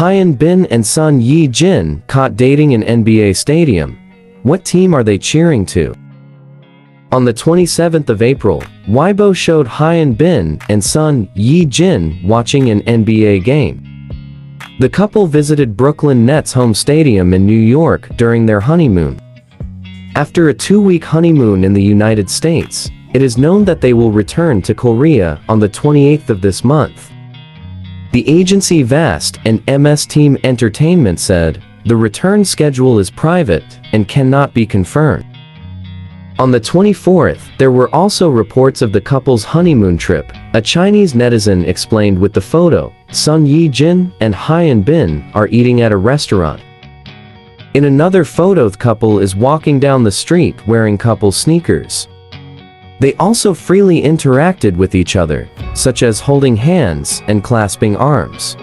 Hyun Bin and Son Ye Jin caught dating in NBA Stadium. What team are they cheering to? On the 27th of April, Weibo showed Hyun Bin and Son Ye Jin watching an NBA game. The couple visited Brooklyn Nets home stadium in New York during their honeymoon. After a two-week honeymoon in the United States, it is known that they will return to Korea on the 28th of this month. The agency VAST and MS Team Entertainment said, the return schedule is private and cannot be confirmed. On the 24th, there were also reports of the couple's honeymoon trip. A Chinese netizen explained with the photo, Son Ye Jin and Hyun Bin are eating at a restaurant. In another photo the couple is walking down the street wearing couple sneakers. They also freely interacted with each other, such as holding hands and clasping arms.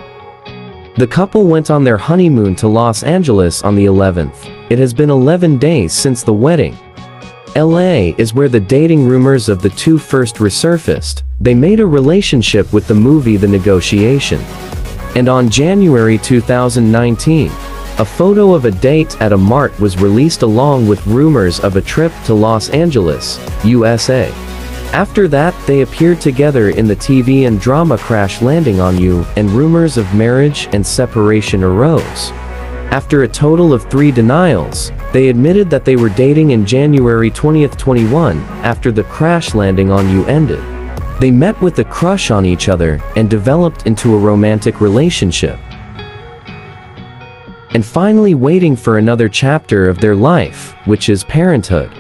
The couple went on their honeymoon to Los Angeles on the 11th. It has been 11 days since the wedding. LA is where the dating rumors of the two first resurfaced. They made a relationship with the movie The Negotiation. And on January 2019, a photo of a date at a mart was released along with rumors of a trip to Los Angeles, USA. After that, they appeared together in the TV and drama Crash Landing on You, and rumors of marriage and separation arose. After a total of three denials, they admitted that they were dating in January 2021, after the Crash Landing on You ended. They met with a crush on each other and developed into a romantic relationship and finally waiting for another chapter of their life, which is parenthood.